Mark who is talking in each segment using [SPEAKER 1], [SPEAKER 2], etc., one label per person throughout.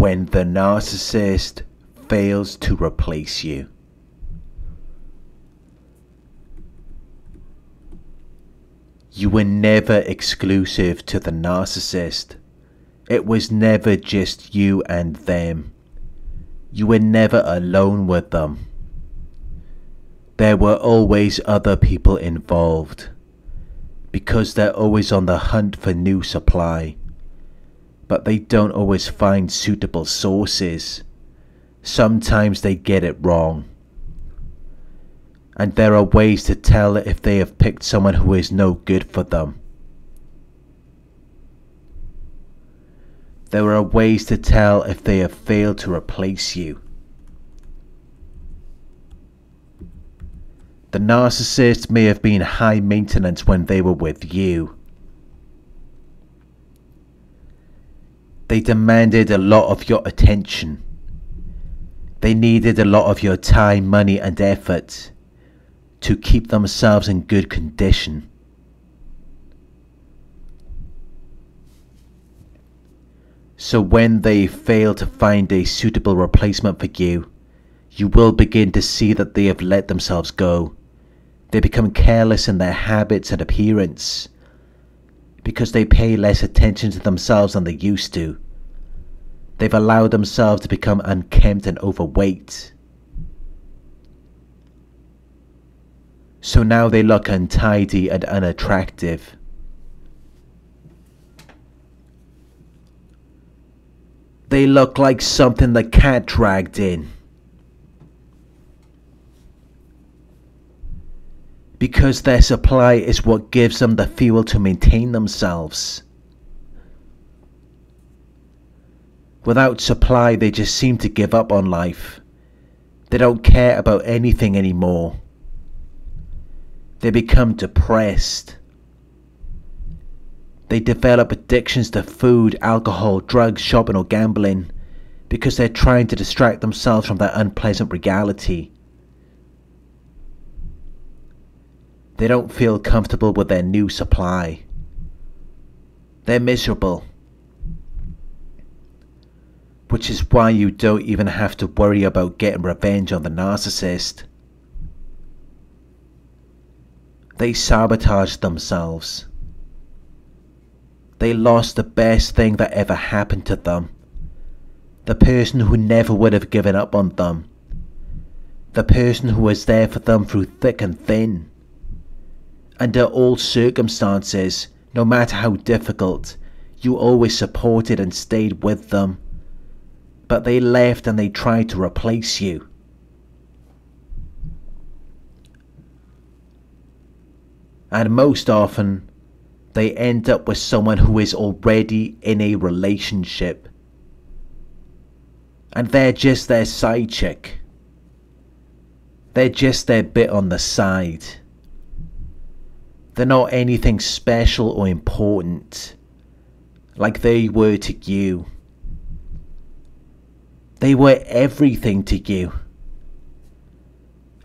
[SPEAKER 1] when the narcissist fails to replace you. You were never exclusive to the narcissist. It was never just you and them. You were never alone with them. There were always other people involved because they're always on the hunt for new supply. But they don't always find suitable sources. Sometimes they get it wrong. And there are ways to tell if they have picked someone who is no good for them. There are ways to tell if they have failed to replace you. The narcissist may have been high maintenance when they were with you. They demanded a lot of your attention. They needed a lot of your time, money, and effort to keep themselves in good condition. So when they fail to find a suitable replacement for you, you will begin to see that they have let themselves go they become careless in their habits and appearance because they pay less attention to themselves than they used to. They've allowed themselves to become unkempt and overweight. So now they look untidy and unattractive. They look like something the cat dragged in. Because their supply is what gives them the fuel to maintain themselves. Without supply, they just seem to give up on life. They don't care about anything anymore. They become depressed. They develop addictions to food, alcohol, drugs, shopping, or gambling because they're trying to distract themselves from that unpleasant reality. They don't feel comfortable with their new supply. They're miserable. Which is why you don't even have to worry about getting revenge on the narcissist. They sabotage themselves. They lost the best thing that ever happened to them. The person who never would have given up on them. The person who was there for them through thick and thin under all circumstances, no matter how difficult, you always supported and stayed with them. But they left and they tried to replace you. And most often, they end up with someone who is already in a relationship. And they're just their side chick. They're just their bit on the side. They're not anything special or important like they were to you. They were everything to you.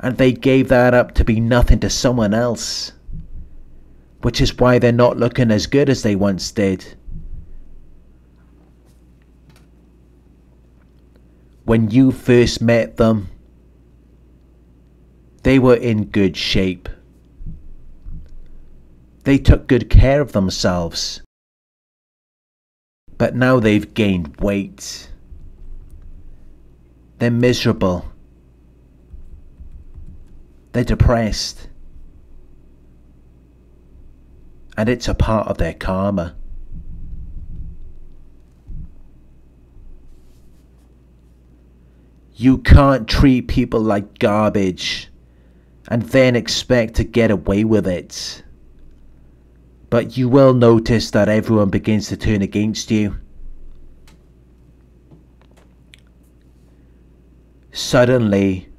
[SPEAKER 1] And they gave that up to be nothing to someone else. Which is why they're not looking as good as they once did. When you first met them, they were in good shape. They took good care of themselves. But now they've gained weight. They're miserable. They're depressed. And it's a part of their karma. You can't treat people like garbage and then expect to get away with it. But you will notice that everyone begins to turn against you. Suddenly,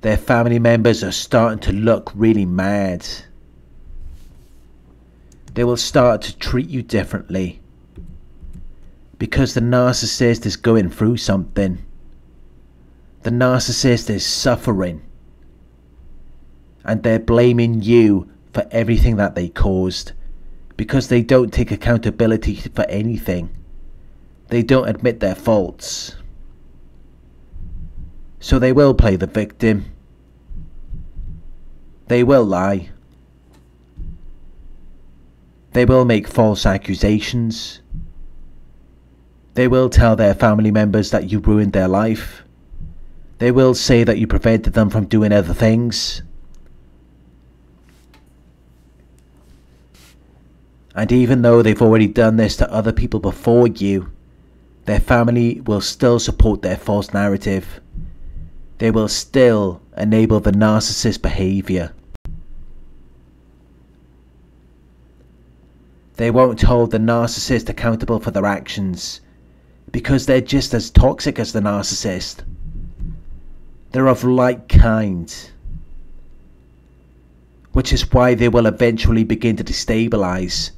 [SPEAKER 1] their family members are starting to look really mad. They will start to treat you differently. Because the narcissist is going through something. The narcissist is suffering. And they're blaming you for everything that they caused because they don't take accountability for anything. they don't admit their faults. So they will play the victim. They will lie. They will make false accusations. They will tell their family members that you ruined their life. They will say that you prevented them from doing other things. And even though they've already done this to other people before you, their family will still support their false narrative. They will still enable the narcissist behavior. They won't hold the narcissist accountable for their actions because they're just as toxic as the narcissist. They're of like kind. Which is why they will eventually begin to destabilize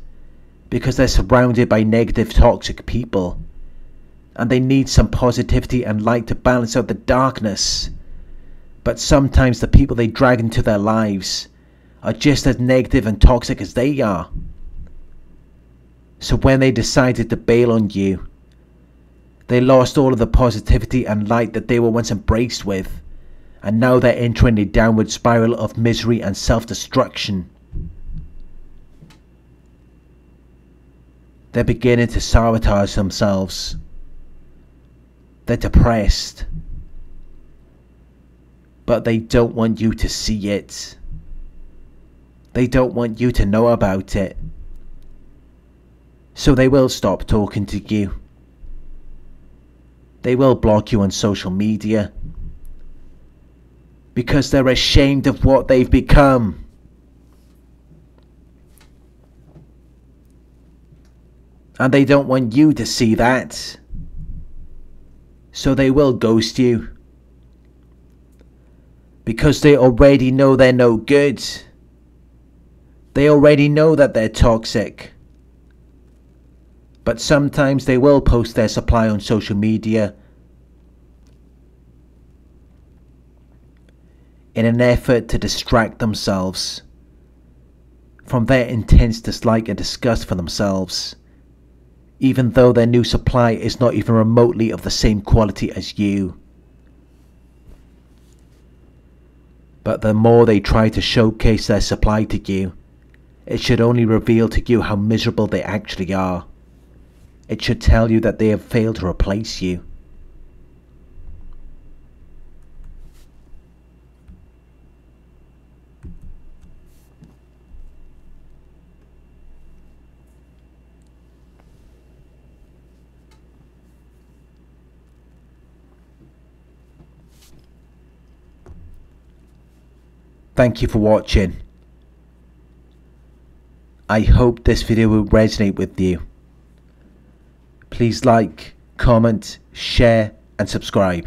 [SPEAKER 1] because they're surrounded by negative, toxic people. And they need some positivity and light to balance out the darkness. But sometimes the people they drag into their lives are just as negative and toxic as they are. So when they decided to bail on you, they lost all of the positivity and light that they were once embraced with, and now they're entering a downward spiral of misery and self destruction. They're beginning to sabotage themselves. They're depressed. But they don't want you to see it. They don't want you to know about it. So they will stop talking to you. They will block you on social media. Because they're ashamed of what they've become. And they don't want you to see that. So they will ghost you. Because they already know they're no good. They already know that they're toxic. But sometimes they will post their supply on social media in an effort to distract themselves from their intense dislike and disgust for themselves even though their new supply is not even remotely of the same quality as you. But the more they try to showcase their supply to you, it should only reveal to you how miserable they actually are. It should tell you that they have failed to replace you. Thank you for watching. I hope this video will resonate with you. Please like, comment, share and subscribe.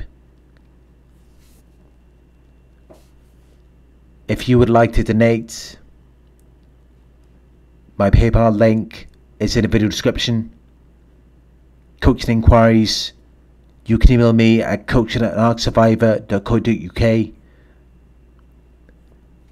[SPEAKER 1] If you would like to donate, my PayPal link is in the video description. Coaching inquiries, you can email me at coaching at narcsurvivor.co.uk